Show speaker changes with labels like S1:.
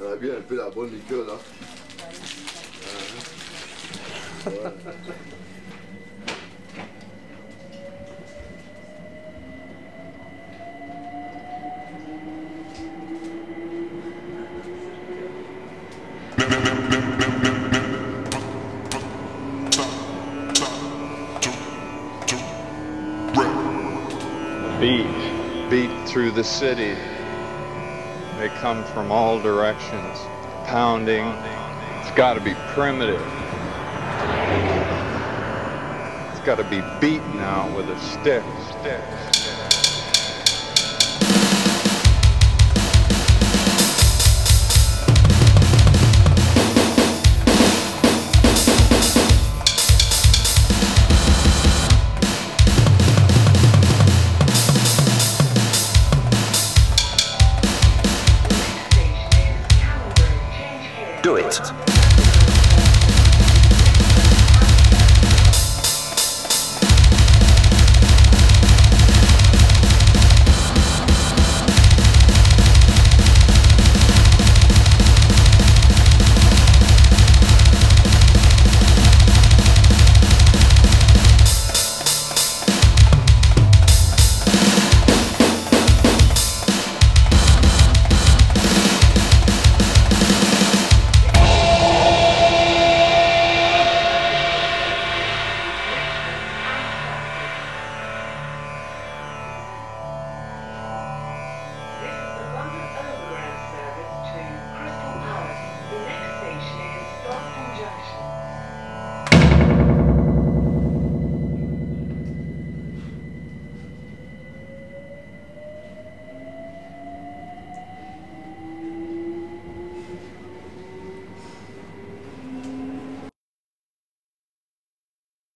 S1: On a bien un peu la bonne liqueur là.
S2: Beat, beat through the city. They come from all directions, pounding. It's got to be primitive. It's got to be beaten out with a stick. Stick.
S3: do it.